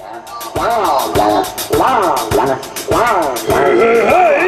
Hey, hey, hey!